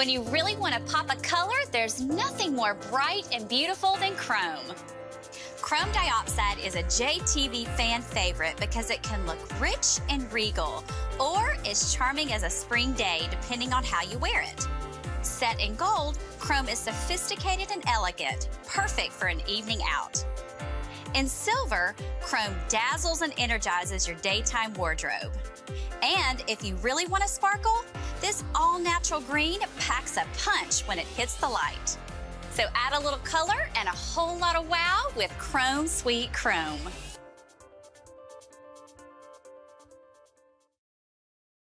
When you really want to pop a color, there's nothing more bright and beautiful than chrome. Chrome Diopside is a JTV fan favorite because it can look rich and regal, or as charming as a spring day, depending on how you wear it. Set in gold, Chrome is sophisticated and elegant, perfect for an evening out. In silver, Chrome dazzles and energizes your daytime wardrobe. And if you really want to sparkle, this all natural green packs a punch when it hits the light. So add a little color and a whole lot of wow with Chrome Sweet Chrome.